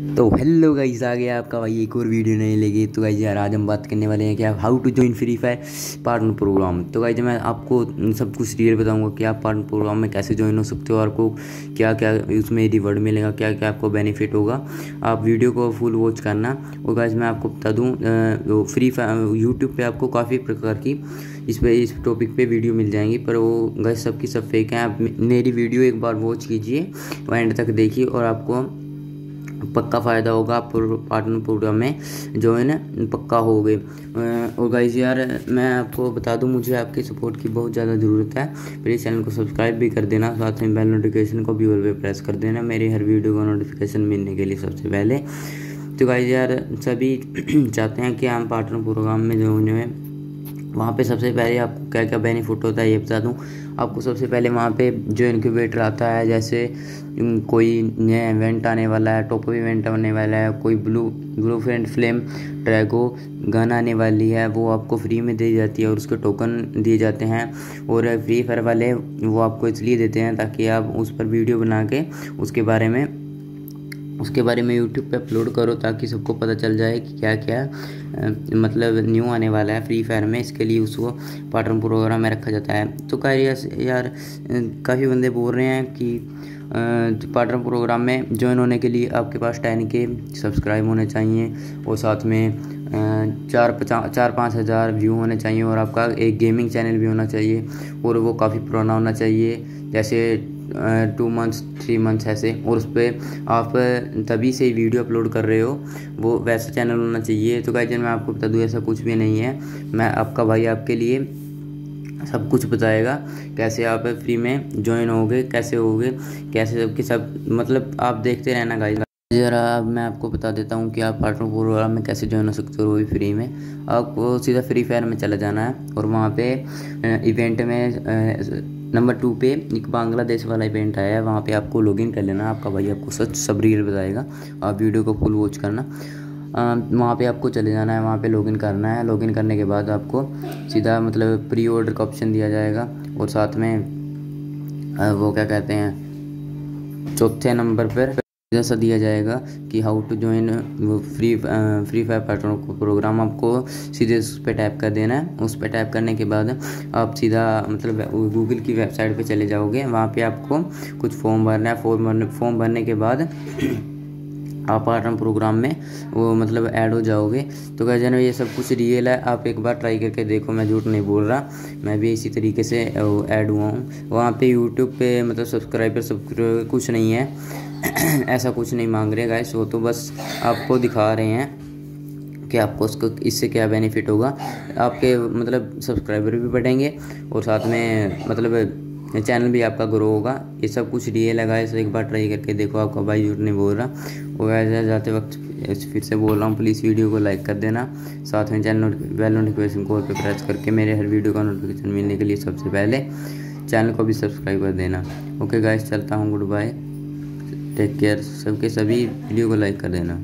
तो hello guys आ गया आपका भाई एक और वीडियो नहीं लेगी तो गाइज़ यार, आज हम बात करने वाले हैं क्या how to join free fire partner program तो गाइज़ मैं आपको सब कुछ रियल बताऊँगा कि आप पार्टनर प्रोग्राम में कैसे ज्वाइन हो सकते हो और आपको क्या क्या उसमें रिवर्ड मिलेगा क्या क्या आपको बेनिफिट होगा, आप वीडियो को फुल वॉच करना। और गाइज़ मैं आपको बता दूँ फ्री फायर यूट्यूब पर आपको काफ़ी प्रकार की इस पर इस टॉपिक पे वीडियो मिल जाएँगी। पर वो गैस सबकी सब फेक हैं। आप मेरी वीडियो एक बार वॉच कीजिए एंड तक देखिए और आपको पक्का फ़ायदा होगा आप पार्टनर प्रोग्राम में, जो है ना, पक्का हो गए। और गाइज़ यार, मैं आपको बता दूँ, मुझे आपके सपोर्ट की बहुत ज़्यादा ज़रूरत है। प्लीज़ चैनल को सब्सक्राइब भी कर देना, साथ में बेल नोटिफिकेशन को भी ऑल पे प्रेस कर देना। मेरी हर वीडियो का नोटिफिकेशन मिलने के लिए सबसे पहले। तो गाइज़ यार, सभी चाहते हैं कि हम पार्टनर प्रोग्राम में जो है वहाँ पे सबसे पहले आपको क्या क्या बेनिफिट होता है ये बता दूँ। आपको सबसे पहले वहाँ पे जो इनक्यूबेटर आता है, जैसे कोई नया इवेंट आने वाला है टॉप इवेंट आने वाला है, कोई blue blue friend flame Draco gun आने वाली है, वो आपको फ्री में दी जाती है और उसके टोकन दिए जाते हैं। और फ्री फायर वाले वो आपको इसलिए देते हैं ताकि आप उस पर वीडियो बना के उसके बारे में उसके बारे में यूट्यूब पे अपलोड करो ताकि सबको पता चल जाए कि क्या क्या मतलब न्यू आने वाला है फ्री फायर में। इसके लिए उसको पार्टन प्रोग्राम में रखा जाता है। तो कह यार काफ़ी बंदे बोल रहे हैं कि पार्टनर प्रोग्राम में ज्वाइन होने के लिए आपके पास टेन के सब्सक्राइब होने चाहिए और साथ में चार पचास चार पाँच हज़ार व्यू होने चाहिए और आपका एक गेमिंग चैनल भी होना चाहिए और वो काफ़ी पुराना होना चाहिए, जैसे टू मंथ्स थ्री मंथ्स ऐसे। और उस पर आप तभी से वीडियो अपलोड कर रहे हो, वो वैसा चैनल होना चाहिए। तो गाइजन मैं आपको बता दूँ, ऐसा कुछ भी नहीं है। मैं आपका भाई आपके लिए सब कुछ बताएगा, कैसे आप फ्री में ज्वाइन होगे, कैसे होगे, कैसे सबके सब मतलब आप देखते रहना गाइज़ ज़रा अब मैं आपको बता देता हूँ कि आप पार्टनर प्रोग्राम में कैसे ज्वाइन हो सकते हो वो भी फ्री में। आपको सीधा फ्री फायर में चला जाना है और वहाँ पे इवेंट में नंबर टू पे एक बांग्लादेश वाला इवेंट आया है। वहाँ पे आपको लॉगिन कर लेना। आपका भाई आपको सच सब रियल बताएगा। आप वीडियो को फुल वॉच करना। वहाँ पे आपको चले जाना है। वहाँ पे लॉगिन करना है। लॉगिन करने के बाद आपको सीधा मतलब प्री ऑर्डर का ऑप्शन दिया जाएगा। और साथ में वो क्या कहते हैं, चौथे नंबर पर जैसा दिया जाएगा कि how to join free free fire pattern को प्रोग्राम आपको सीधे उस पर टाइप कर देना है। उस पर टाइप करने के बाद आप सीधा मतलब गूगल की वेबसाइट पे चले जाओगे। वहाँ पे आपको कुछ फॉर्म भरना है। फॉर्म भरने फॉर्म भरने के बाद आप पार्टनर प्रोग्राम में। वो मतलब ऐड हो जाओगे। तो कह जाना ये सब कुछ रियल है। आप एक बार ट्राई करके देखो। मैं झूठ नहीं बोल रहा। मैं भी इसी तरीके से ऐड हुआ हूँ। वहाँ पे यूट्यूब पे मतलब सब्सक्राइबर सब कुछ नहीं है। ऐसा कुछ नहीं मांग रहे गाइस वो तो बस आपको दिखा रहे हैं कि आपको उसको, इससे क्या बेनिफिट होगा। आपके मतलब सब्सक्राइबर भी बढ़ेंगे और साथ में मतलब चैनल भी आपका ग्रो होगा। ये सब कुछ रियल है इसे एक बार ट्राई करके देखो आपका भाई झूठ नहीं बोल रहा। वो ऐसे जाते वक्त फिर से बोल रहा हूँ प्लीज़ वीडियो को लाइक कर देना। साथ में चैनल बेल नोटिफिकेशन को पे प्रेस करके मेरे हर वीडियो का नोटिफिकेशन मिलने के लिए सबसे पहले चैनल को भी सब्सक्राइब कर देना। ओके गाइस चलता हूँ गुड बाय टेक केयर सबके सभी वीडियो को लाइक कर देना।